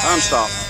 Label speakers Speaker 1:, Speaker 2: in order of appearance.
Speaker 1: Time stop.